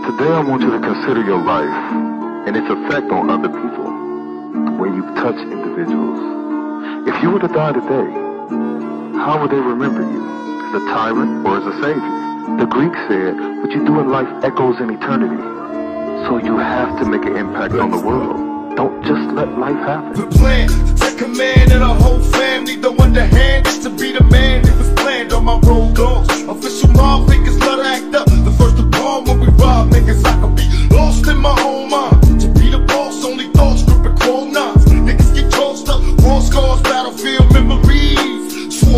Today I want you to consider your life and its effect on other people when you touch individuals. If you were to die today, how would they remember you? As a tyrant or as a savior? The Greeks said, what you do in life echoes in eternity. So you have to make an impact on the world. Don't just let life happen.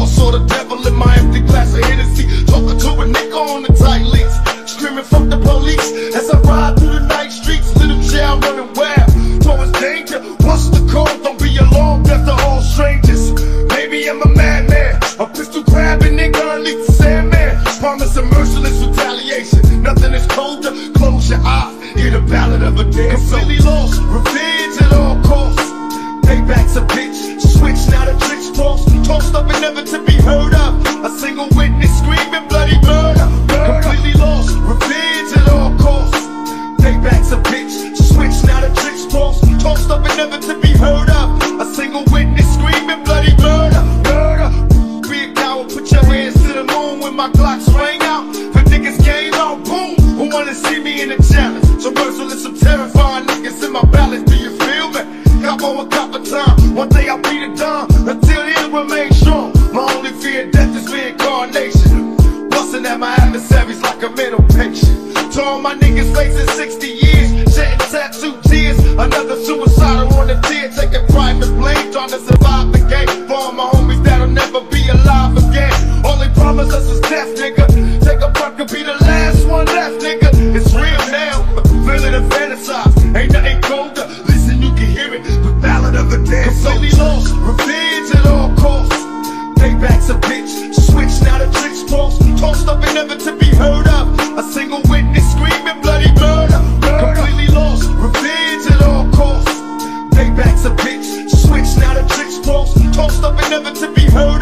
Swore saw the devil in my empty glass of Hennessy. Talking to a nigga on the tight links. Screaming fuck the police as I ride through the night streets. Little child running wild towards danger. What's the code? Don't be alarmed after all strangers. Maybe I'm a madman. A pistol grabbing nigga, unleash the sandman. Promise a merciless retaliation. Nothing is colder. Close your eyes. Hear the ballad of a dead soul. Completely lost. Revenge my Glocks ring out. The niggas game out, boom. Who wanna see me in a challenge? So merciless, some terrifying niggas in my balance. Do you feel me? Cop on a cop of time. One day I'll be the dawn. Until then, remain strong. My only fear death is reincarnation. Busting at my adversaries like a mental patient. To all my niggas facing 60 years, shedding tattoo tears. Another suicidal on the tier, taking private blame, trying to survive the game. For my homies switch, now the tricks post, tossed up and never to be heard of. A single witness screaming bloody murder, completely lost, revenge at all costs. Payback's a bitch, switch, now the tricks post, tossed up and never to be heard of.